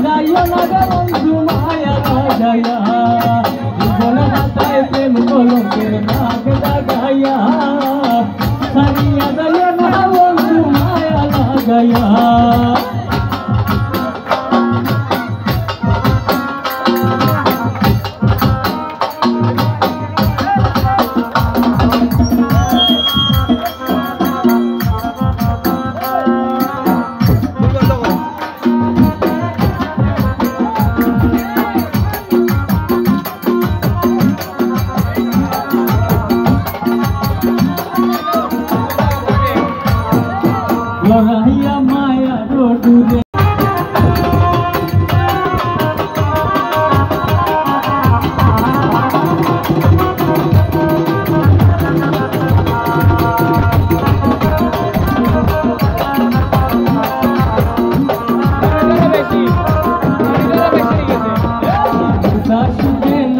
La yola garon zumaya gaya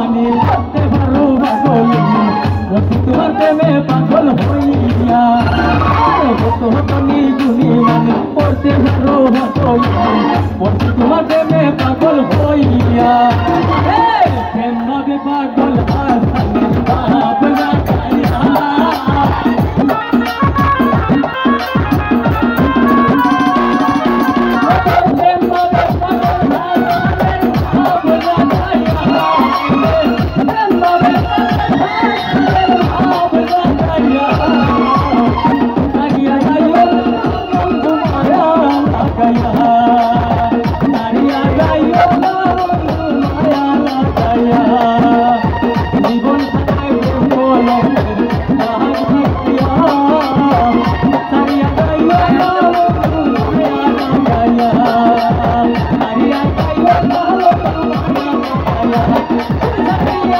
মানে থাকতে পারো পাগল অতীত হতে মে পাগল হইয়া কত হতনি গুনি মানে পড়তে পারো পাগল অতীত হতে মে পাগল হইয়া কেন পাগল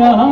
Yeah.